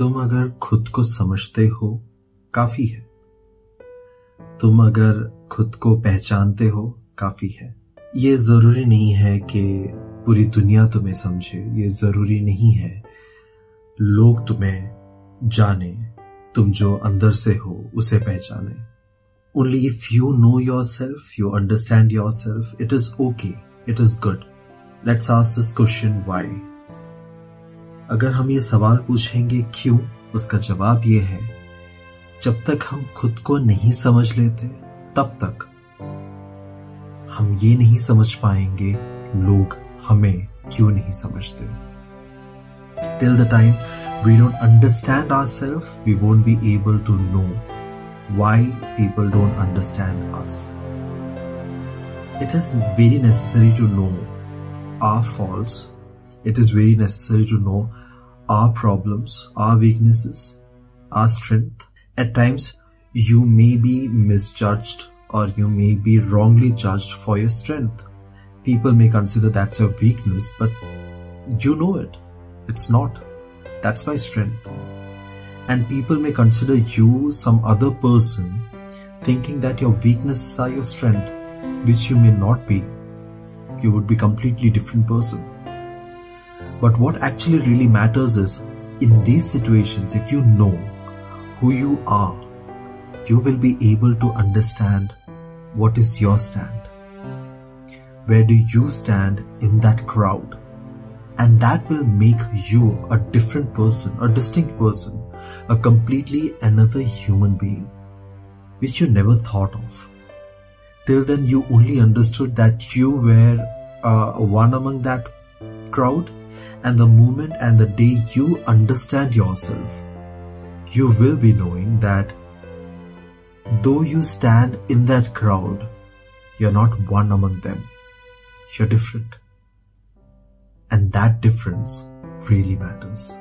तुम अगर खुद को समझते हो, काफ़ी है। तुम अगर खुद को पहचानते हो, काफ़ी है। ये ज़रूरी नहीं है कि पूरी दुनिया तुम्हें समझे, ये ज़रूरी नहीं है। लोग तुम्हें जाने, तुम जो अंदर से हो, उसे पहचाने। Only if you know yourself you understand yourself it is okay it is good let's ask this question why अगर हम ये सवाल पूछेंगे क्यों, उसका जवाब ये है, जब तक हम खुद को नहीं समझ लेते, तब तक हम ये नहीं समझ पाएँगे, लोग हमें क्यों नहीं समझते till the time we don't understand our self we won't be able to know why people don't understand us it is very necessary to know our faults. It is very necessary to know our problems, our weaknesses, our strength. At times, you may be misjudged or you may be wrongly judged for your strength. People may consider that's your weakness, but you know it. It's not. That's my strength. And people may consider you some other person thinking that your weaknesses are your strength, which you may not be. You would be completely different person. But what actually really matters is in these situations, if you know who you are, you will be able to understand what is your stand. Where do you stand in that crowd? And that will make you a different person, a distinct person, a completely another human being, which you never thought of. Till then, you only understood that you were uh, one among that crowd and the moment and the day you understand yourself, you will be knowing that though you stand in that crowd, you're not one among them. You're different. And that difference really matters.